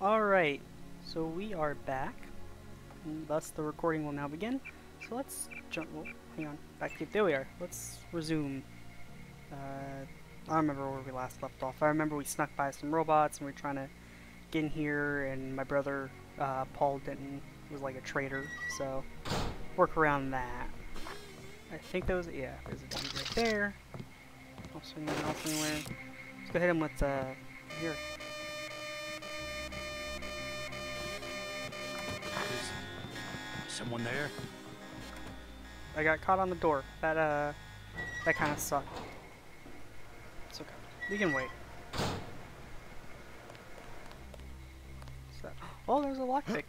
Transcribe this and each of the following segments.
Alright, so we are back. And thus the recording will now begin. So let's jump, well, hang on, back to, there we are. Let's resume. Uh, I remember where we last left off. I remember we snuck by some robots and we were trying to get in here and my brother, uh, Paul Denton, was like a traitor, so work around that. I think that was, yeah, there's a dude right there. Also anyone else anywhere. Let's go hit him with, uh, here. Someone there? I got caught on the door. That, uh, that kind of sucked. It's okay. We can wait. Oh, there's a lockpick.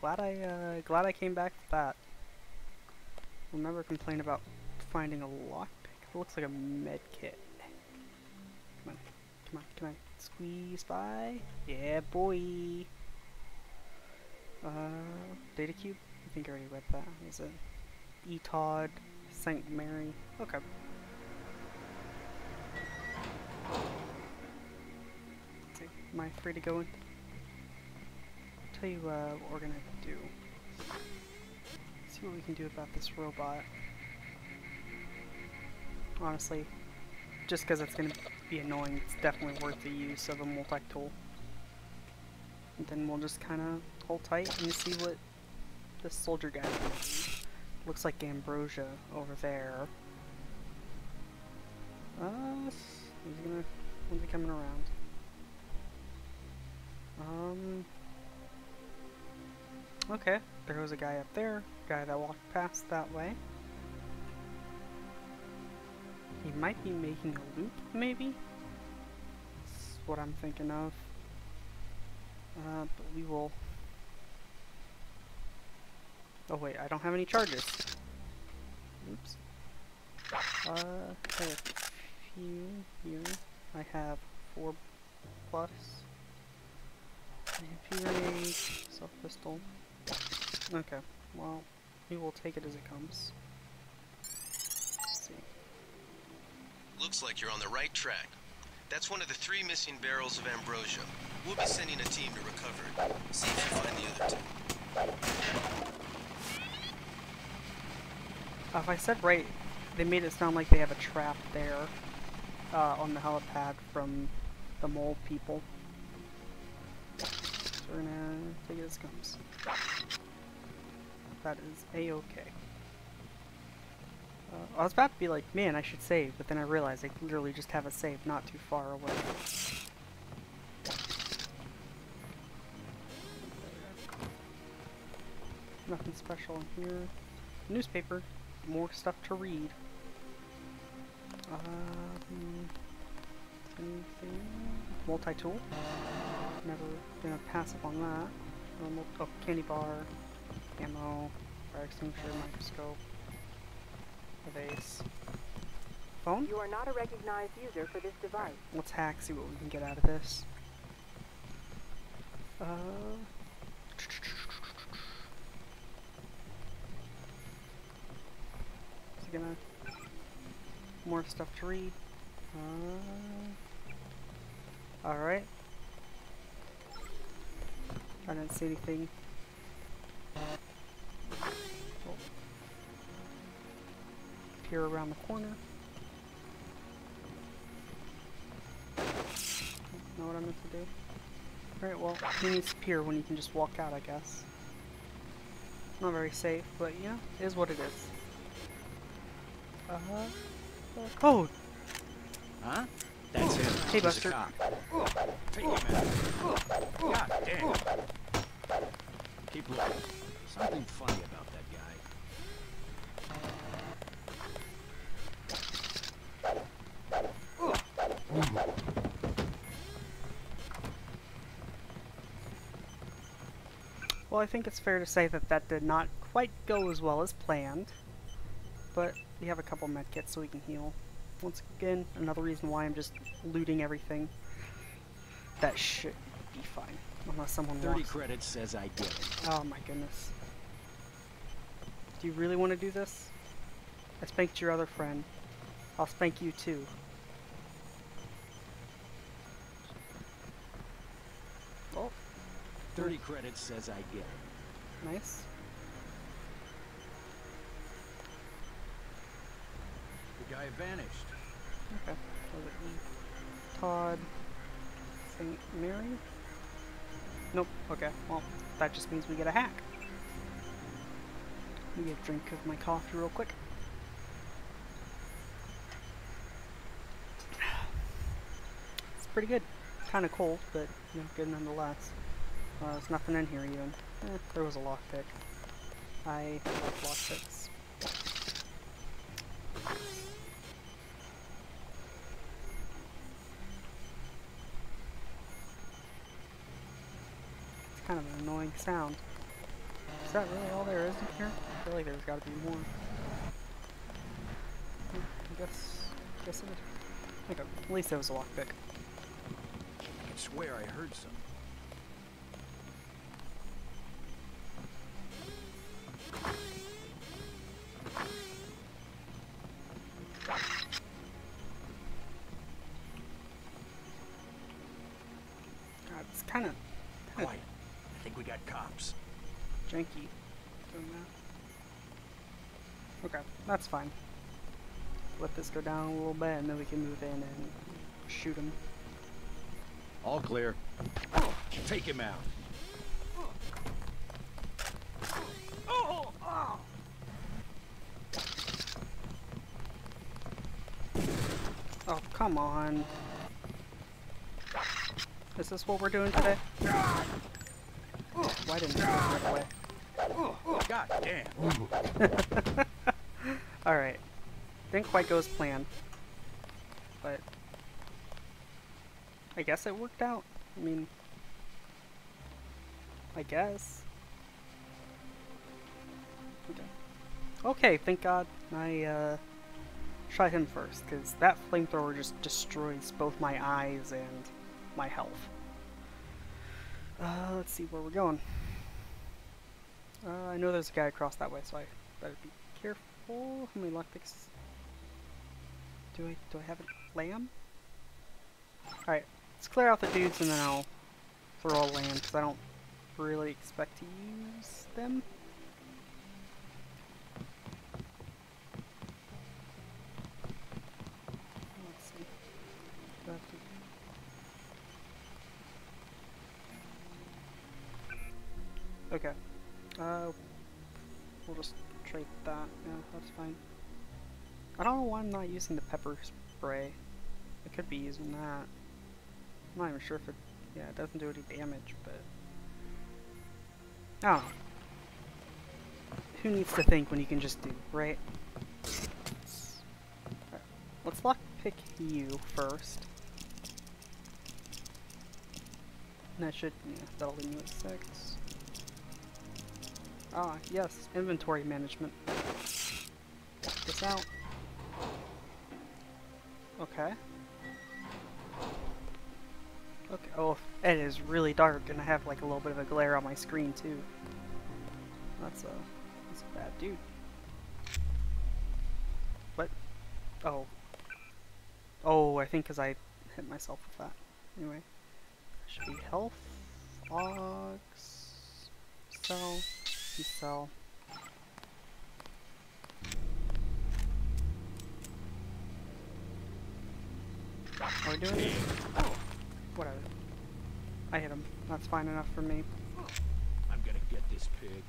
Glad I, uh, glad I came back with that. We'll never complain about finding a lockpick. It looks like a med kit. Come on, come on, come on. Squeeze by. Yeah, boy. Uh, data cube? Think I already read that. Is it Etod St. Mary? Okay. Am I free to go in? Tell you uh, what we're gonna do. See what we can do about this robot. Honestly, just because it's gonna be annoying, it's definitely worth the use of a multi-tool. And then we'll just kind of hold tight and see what this soldier guy. Looks like Ambrosia over there. Uh, he's gonna, when's he coming around? Um, okay, there was a guy up there, guy that walked past that way. He might be making a loop, maybe? That's what I'm thinking of. Uh, but we will... Oh wait, I don't have any charges. Oops. Uh, I have a few here. I have four plus. MP grenade, self pistol. Okay, well, we will take it as it comes. Looks like you're on the right track. That's one of the three missing barrels of ambrosia. We'll be sending a team to recover it. See if you find the other two. If I said right, they made it sound like they have a trap there uh, on the helipad from the mole people. So we're gonna take it as comes. That is a-okay. Uh, I was about to be like, man, I should save, but then I realized I literally just have a save not too far away. Nothing special in here. Newspaper. More stuff to read. Um, anything? Multi-tool. Never gonna pass up on that. Normal, oh, candy bar, ammo, fire extinguisher, microscope, a vase. Phone? You are not a recognized user for this device. Let's hack, see what we can get out of this. Uh, is it gonna more stuff to read? Uh, all right. I didn't see anything. Oh. Around the corner. Know what I meant to do? Alright, well, he needs to peer when you can just walk out, I guess. Not very safe, but you know, it is what it is. Uh huh. Code! Huh? That's him. Hey, He's a Buster. cop. Take him out. God damn. Keep looking. Something funny about that guy. Well, I think it's fair to say that that did not quite go as well as planned. But we have a couple medkits so we can heal. Once again, another reason why I'm just looting everything. That should be fine. Unless someone 30 wants credits says I did it. Oh my goodness. Do you really want to do this? I spanked your other friend. I'll spank you too. Oh, 30 credits says I get it. Nice. Guy vanished. Okay. Todd St. Mary? Nope. Okay. Well, that just means we get a hack. Let me get a drink of my coffee real quick. It's pretty good. Kind of cold, but you know, good nonetheless. Uh, there's nothing in here even. Eh, there was a lockpick. I like lockpicks. Kind of an annoying sound. Is that really all there is in here? I feel like there's got to be more. Hmm, I guess, I guess it is. At least there was a lockpick. I swear I heard something. That's fine. Let this go down a little bit and then we can move in and shoot him. All clear. Take him out. Oh, come on. Is this what we're doing today? Why didn't you run away? God damn. Alright. Didn't quite go as planned. But... I guess it worked out. I mean... I guess. Okay. Okay, thank God I, uh... Shot him first, because that flamethrower just destroys both my eyes and my health. Uh, let's see where we're going. Uh, I know there's a guy across that way, so I better be careful. How many lockpicks do I do I have a LAM? Alright, let's clear out the dudes and then I'll throw a LAM because I don't really expect to use them. Okay. Uh, we'll just trade that. Yeah, that's fine. I don't know why I'm not using the pepper spray. I could be using that. I'm not even sure if it, yeah, it doesn't do any damage, but... Oh. Who needs to think when you can just do, right? Let's, alright, let's lockpick you first. And that should, yeah, that'll leave me with six. Ah, yes, inventory management. Check this out. Okay. Okay, oh, it is really dark, and I have like a little bit of a glare on my screen too. That's a, that's a bad dude. What? Oh. Oh, I think because I hit myself with that. Anyway. Should be health, logs, sell, sell. Are we doing it? Oh, whatever. I hit him. That's fine enough for me. I'm gonna get this pig.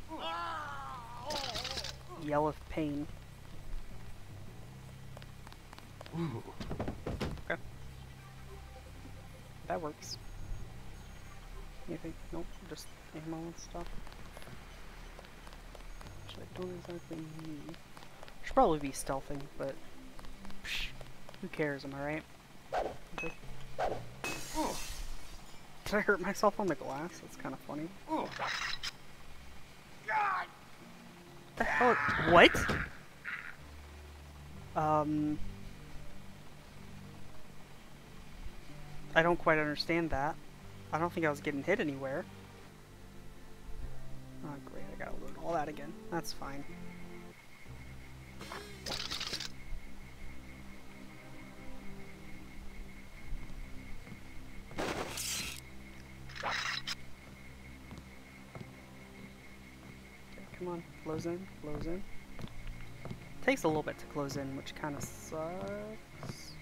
Yell of pain. Okay. That works. Anything? Nope, just ammo and stuff. I don't exactly need. Should probably be stealthing, but psh, who cares, am I right? Okay. Did I hurt myself on the glass? That's kind of funny. The hell? What? Um. I don't quite understand that. I don't think I was getting hit anywhere all that again. That's fine. Come on, close in, close in. Takes a little bit to close in, which kind of sucks.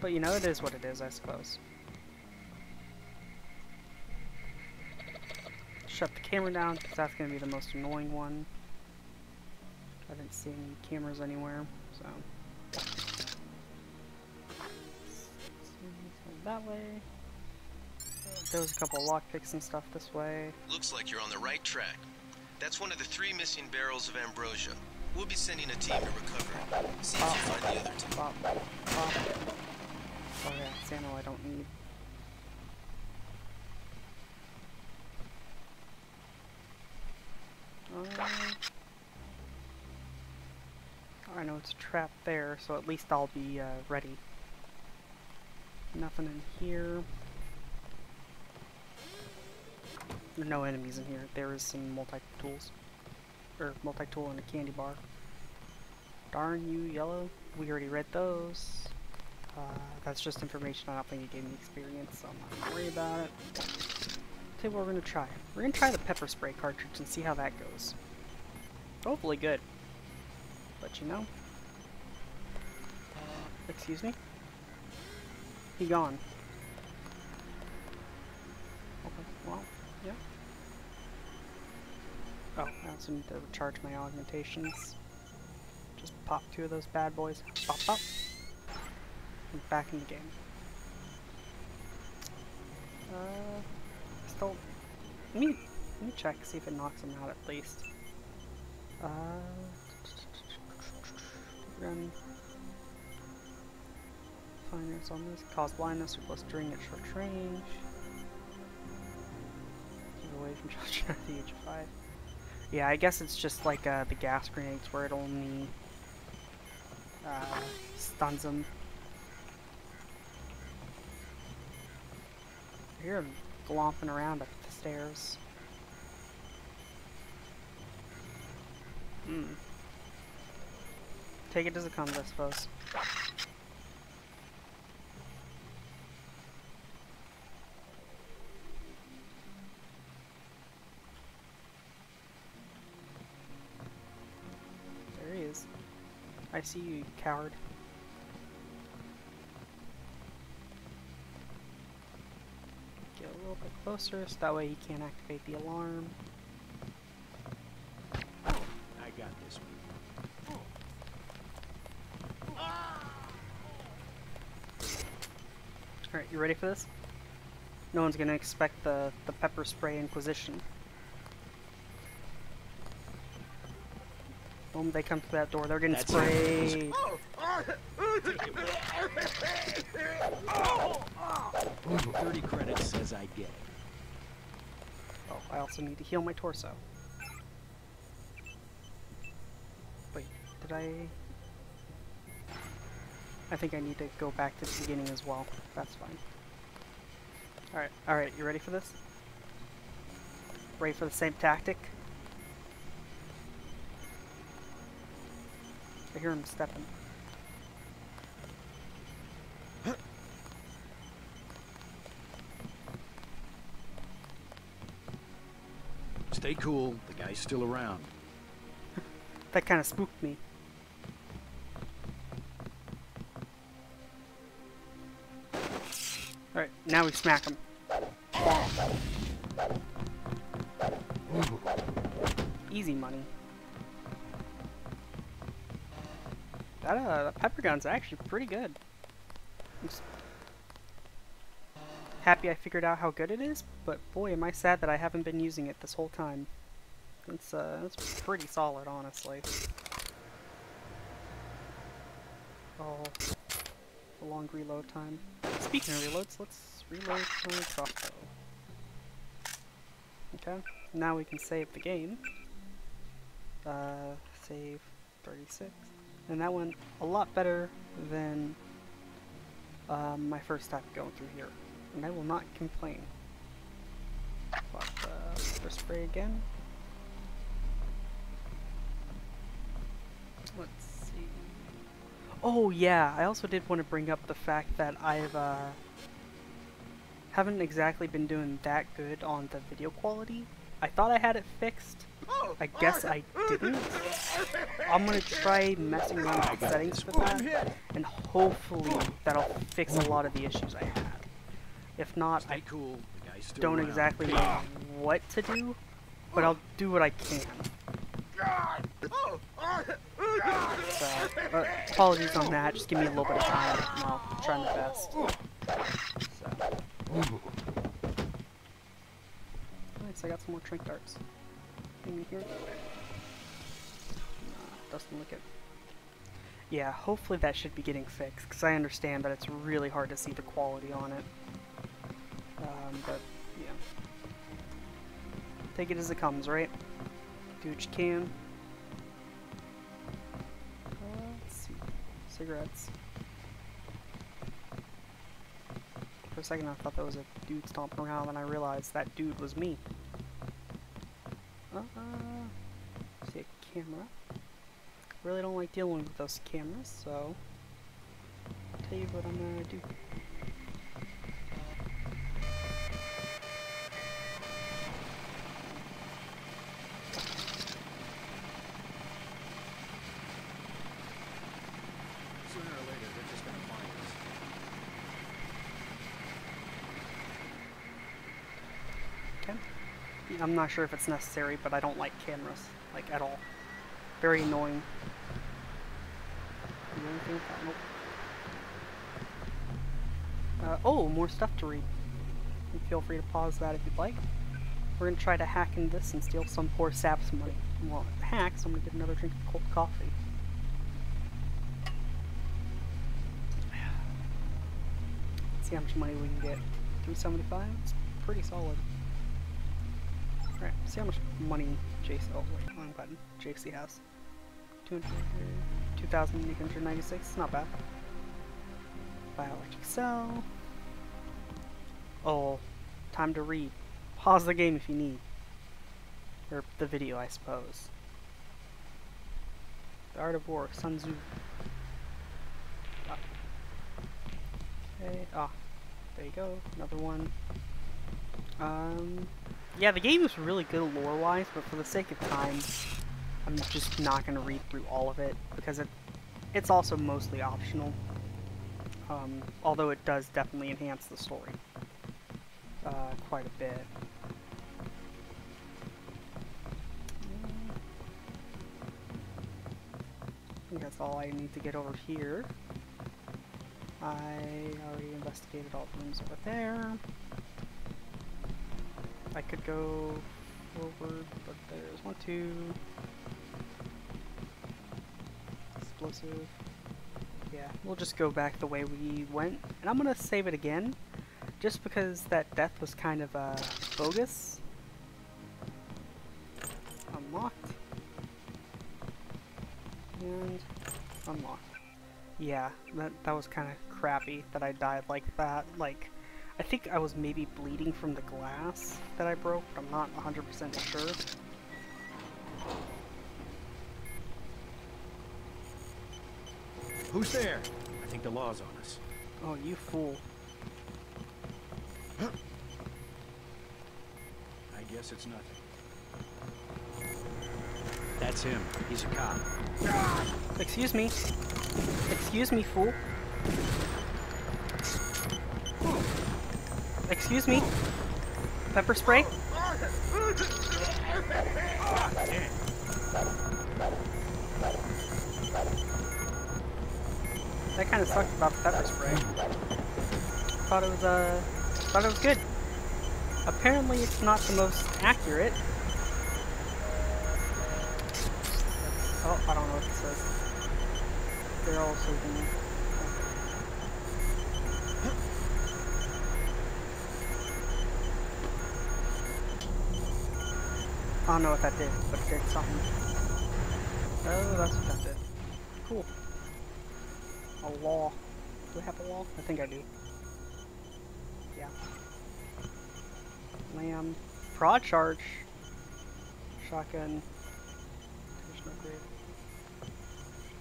But you know, it is what it is, I suppose. Shut the camera down, because that's going to be the most annoying one. I didn't see any cameras anywhere, so. That way. There was a couple of lockpicks and stuff this way. Looks like you're on the right track. That's one of the three missing barrels of ambrosia. We'll be sending a team to recover. See if you find the other two. Oh yeah, ammo I don't need. I know it's trapped there, so at least I'll be uh, ready. Nothing in here. There are no enemies in here. There is some multi-tools. Or multi-tool and a candy bar. Darn you, yellow. We already read those. Uh, that's just information. I don't think it gave me experience, so I'm not gonna worry about it. Tell you what we're gonna try. We're gonna try the pepper spray cartridge and see how that goes. Hopefully good. But you know. Excuse me? He gone. Okay, well, yeah. Oh, I also need to recharge my augmentations. Just pop two of those bad boys. Pop, pop. I'm back in the game. Uh, still. Let me let me check see if it knocks him out at least. Uh, run. Finance on this. Cause blindness or blistering at short range. Keep away from children at the age of five. Yeah, I guess it's just like uh, the gas grenades where it only uh, stuns them. I hear glomping around up the stairs. Hmm. Take it as it comes, I suppose. There he is. I see you, coward. Get a little bit closer so that way he can't activate the alarm. I got this one. Alright, you ready for this? No one's gonna expect the, the pepper spray inquisition. When they come to that door, they're getting That's sprayed. Thirty credits says I get it. I also need to heal my torso. Wait, did I... I think I need to go back to the beginning as well. That's fine. Alright, alright, you ready for this? Ready for the same tactic? I hear him stepping. Stay cool. The guy's still around. That kind of spooked me. Alright, now we smack him. Easy money. That, uh, pepper gun's actually pretty good. Happy I figured out how good it is, but boy am I sad that I haven't been using it this whole time. It's, uh, it's pretty solid, honestly. Oh, a long reload time. Speaking of reloads, let's reload my crossbow. Okay, now we can save the game. Uh, save 36. And that went a lot better than um, my first time going through here. And I will not complain. Pop the pepper spray again. Let's see. Oh yeah, I also did want to bring up the fact that I've uh, haven't exactly been doing that good on the video quality. I thought I had it fixed. I guess I didn't. I'm gonna try messing around with the settings for that, and hopefully that'll fix a lot of the issues I had. If not, I cool. The guy's still don't around. exactly know what to do, but I'll do what I can. So, uh, apologies on that, just give me a little bit of time, and I'll try my best. So. Nice, I got some more tranq darts. Anything here? Nah, doesn't look it. Yeah, hopefully that should be getting fixed, because I understand that it's really hard to see the quality on it. Um, but, yeah. Take it as it comes, right? Do what you can. Let's see. Cigarettes. For a second I thought that was a dude stomping around, and I realized that dude was me. Uh, uh, see a camera. Really don't like dealing with those cameras, so I'll tell you what I'm gonna do. Sooner or later, they're just gonna find us. Okay. I'm not sure if it's necessary, but I don't like cameras, like at all. Very annoying. Nope. Uh, oh, more stuff to read. And feel free to pause that if you'd like. We're gonna try to hack into this and steal some poor sap's money. Well, hack, so I'm gonna get another drink of cold coffee. see how much money we can get. 375? It's pretty solid. Alright, see how much money JC. Oh, wait, wrong button. JC has. 200, 2,896. Not bad. Electric cell. Oh, time to read. Pause the game if you need. Or the video, I suppose. The Art of War, Sun Tzu. Ah. Okay, ah, there you go, another one. Um, yeah, the game is really good lore-wise, but for the sake of time, I'm just not going to read through all of it, because it it's also mostly optional. Um, although it does definitely enhance the story uh, quite a bit. I think that's all I need to get over here. I already investigated all the rooms over there. I could go forward, but there's one, two. Explosive. Yeah, we'll just go back the way we went. And I'm gonna save it again, just because that death was kind of, uh, bogus. Unlocked. And unlocked. Yeah, that, that was kind of crappy that I died like that. Like, I think I was maybe bleeding from the glass that I broke, but I'm not 100% sure. Who's there? I think the law's on us. Oh, you fool. I guess it's nothing. That's him. He's a cop. Excuse me. Excuse me, fool. Excuse me. Pepper spray? That kind of sucked about the pepper spray. Thought it was, uh, thought it was good. Apparently it's not the most accurate. Oh, I don't know what it says. They're also doing... I don't know what that did, but it did something. Oh, that's what that did. Cool. A law. Do I have a law? I think I do. Yeah. LAM. Prod charge. Shotgun. Traditional grade.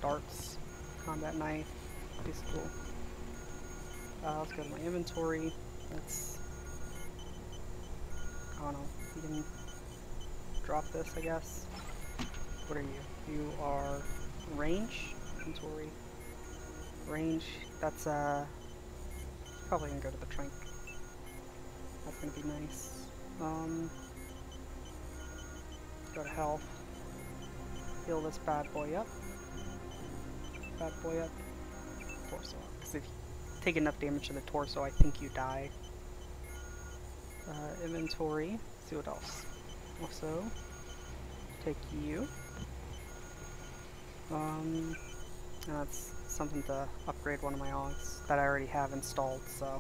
Darts. Combat knife. Pistol. Uh, let's go to my inventory. Let's. I don't know. Drop this, I guess. What are you? You are range? Inventory. Range. That's, uh... Probably gonna go to the trunk. That's gonna be nice. Um... Go to health. Heal this bad boy up. Bad boy up. Torso up. Because if you take enough damage to the torso, I think you die. Uh, inventory. see what else. Also, take you. Um, that's something to upgrade one of my AUGs that I already have installed, so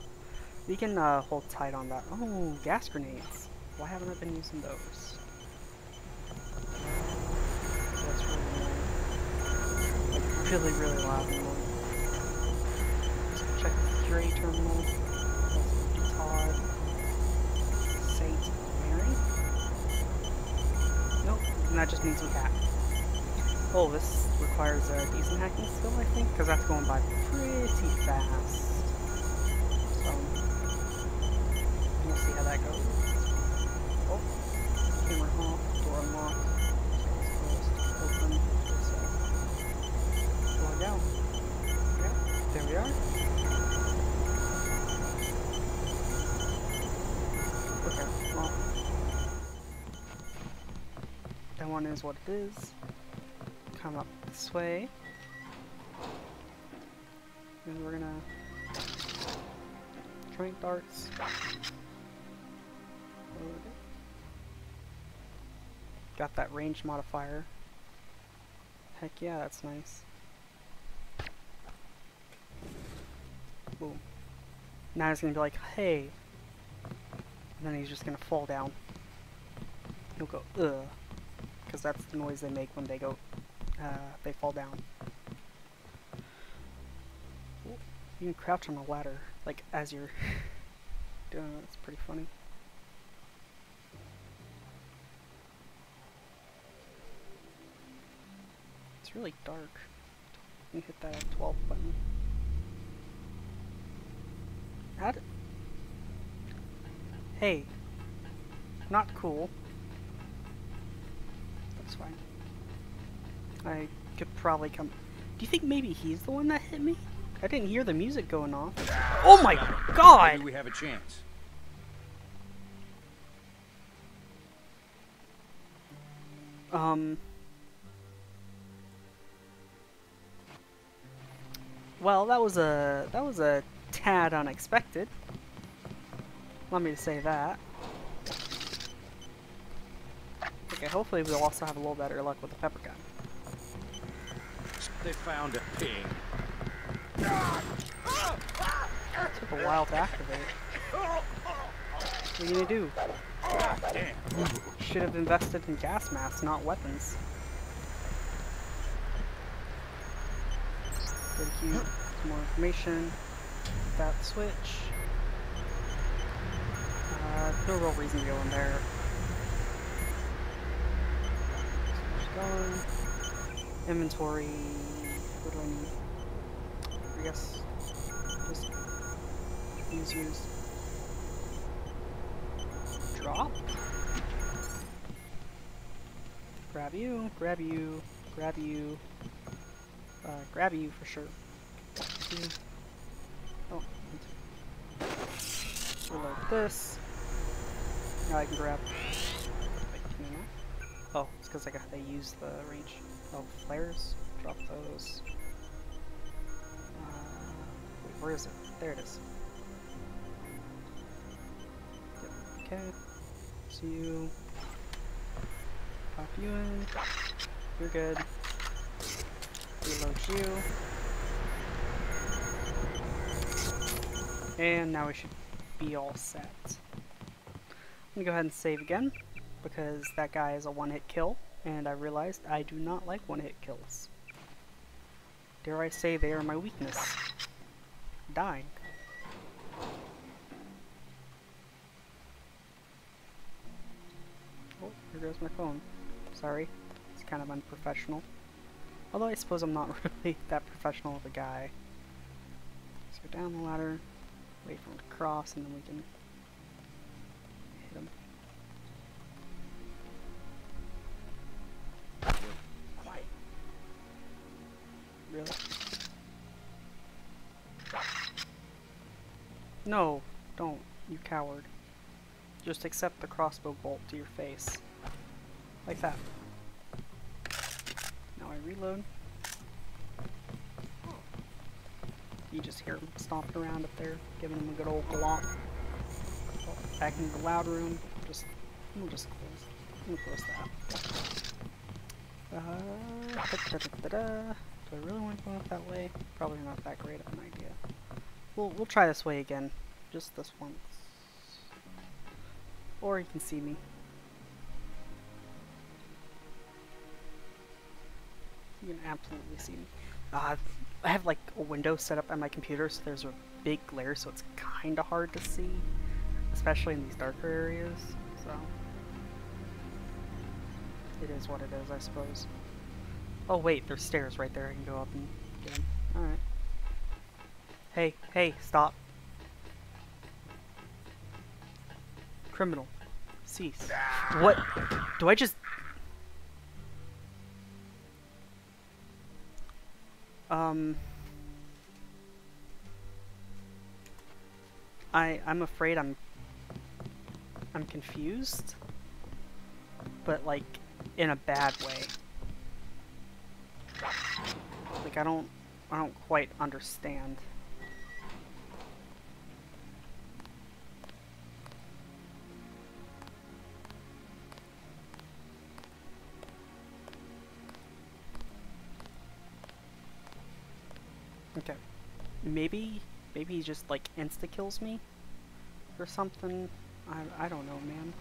we can uh, hold tight on that. Oh, gas grenades. Why haven't I been using those? That's really annoying. Like, really, really loud check the security terminal. And that just means we hack. Oh, this requires a decent hacking skill, I think, because that's going by pretty fast. One is what it is come up this way. And we're gonna joint darts. Got that range modifier. Heck yeah, that's nice. Boom. Now he's gonna be like, hey. And then he's just gonna fall down. He'll go, ugh. Because that's the noise they make when they go uh, they fall down. You can crouch on a ladder, like, as you're doing it. It's pretty funny. It's really dark. You hit that F12 button. How did... Hey. Not cool. That's fine. I could probably come... Do you think maybe he's the one that hit me? I didn't hear the music going off. Oh my god! Maybe we have a chance. Um... Well, that was a... that was a tad unexpected. Let me say that. Okay, hopefully we'll also have a little better luck with the pepper gun. They found a pig. Took a while to activate. What are you gonna do? Should have invested in gas masks, not weapons. Thank you. Some more information. That switch. Uh, no real reason to go in there. Gone. Inventory. What do I need? I guess just use use. Drop. Grab you, grab you, grab you, uh, grab you for sure. Oh, reload this. Now I can grab. Because I got they use the range. Oh, flares. Drop those. Uh, wait, where is it? There it is. Yep. Okay. See you. Pop you in. You're good. Reload you. And now we should be all set. I'm gonna go ahead and save again because that guy is a one-hit kill and I realized I do not like one-hit kills. Dare I say they are my weakness. Dying. Oh, here goes my phone. Sorry. It's kind of unprofessional. Although I suppose I'm not really that professional of a guy. Go down the ladder, wait for him to cross, and then we can No, don't, you coward. Just accept the crossbow bolt to your face. Like that. Now I reload. You just hear him stomping around up there, giving him a good old block. Back into the loud room. Just, we'll just close. We'll close that. Uh, da, da, da, da, da. Do I really want to go up that way? Probably not that great at idea. We'll we'll try this way again, just this once. Or you can see me. You can absolutely see me. Uh, I have like a window set up on my computer, so there's a big glare, so it's kind of hard to see, especially in these darker areas. So it is what it is, I suppose. Oh wait, there's stairs right there. I can go up and get them. All right. Hey, hey, stop. Criminal. Cease. What? Do I just... Um... I, I'm afraid I'm... I'm confused. But, like, in a bad way. Like, I don't... I don't quite understand. Maybe, maybe he just like insta kills me or something. I, I don't know, man.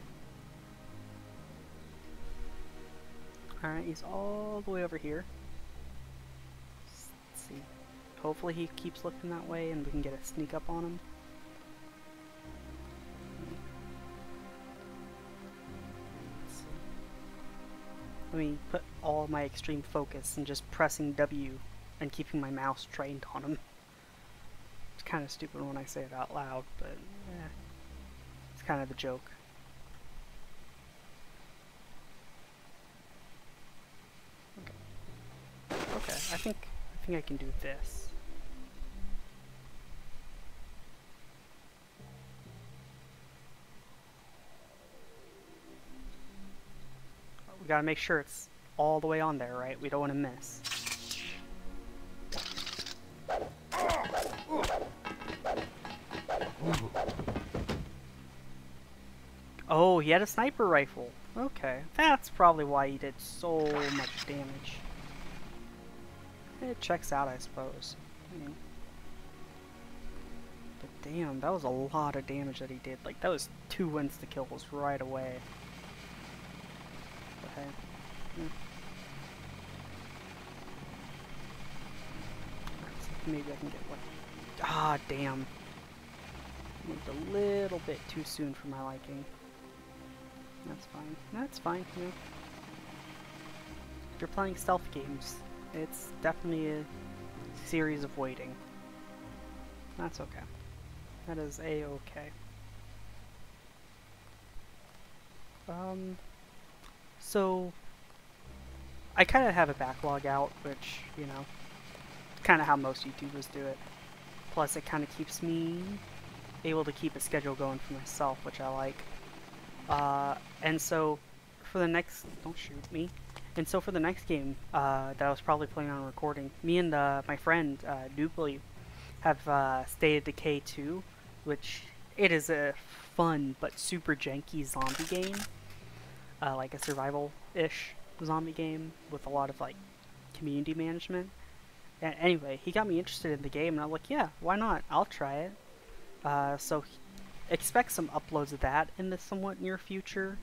Alright, he's all the way over here. Let's see. Hopefully he keeps looking that way and we can get a sneak up on him. Let's me put all my extreme focus and just pressing W and keeping my mouse trained on him. Kind of stupid when I say it out loud, but eh, it's kind of the joke. Okay. Okay, I think I think I can do this. We gotta make sure it's all the way on there, right? We don't want to miss. Oh, he had a sniper rifle. Okay, that's probably why he did so much damage. It checks out, I suppose. But damn, that was a lot of damage that he did. Like, that was two insta-kills right away. Okay. Hmm. Maybe I can get one. Ah, damn. Moved a little bit too soon for my liking. That's fine. That's fine, you know. If you're playing stealth games, it's definitely a series of waiting. That's okay. That is a-okay. Um, so, I kind of have a backlog out, which, you know, kind of how most YouTubers do it. Plus, it kind of keeps me able to keep a schedule going for myself, which I like. Uh, and so, for the next... Don't shoot me. And so for the next game uh, that I was probably planning on recording, me and uh, my friend, uh, Dupli, have uh, State of Decay 2, which it is a fun but super janky zombie game. Uh, like a survival-ish zombie game with a lot of like community management. And anyway, he got me interested in the game, and I'm like, yeah, why not? I'll try it. Uh, so expect some uploads of that in the somewhat near future.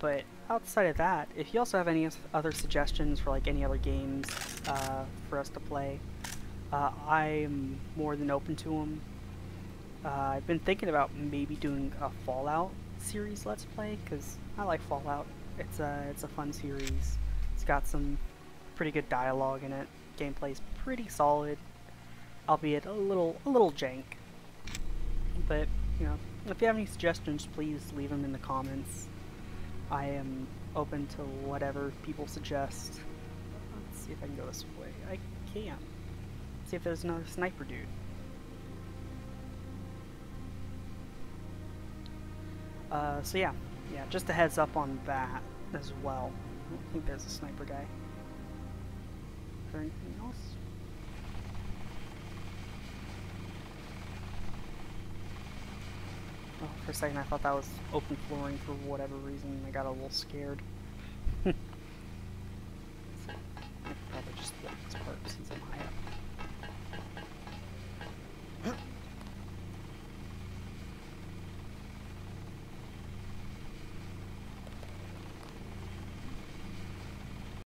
But outside of that, if you also have any other suggestions for like any other games uh, for us to play, uh, I'm more than open to them. Uh, I've been thinking about maybe doing a Fallout series Let's Play because I like Fallout. It's a it's a fun series. It's got some pretty good dialogue in it. Gameplay's pretty solid, albeit a little a little jank. But, you know, if you have any suggestions, please leave them in the comments. I am open to whatever people suggest. Let's see if I can go this way. I can't. See if there's another sniper dude. Uh, so yeah, yeah, just a heads up on that as well. I don't think there's a sniper guy. Anything Oh, for a second I thought that was open flooring for whatever reason. I got a little scared.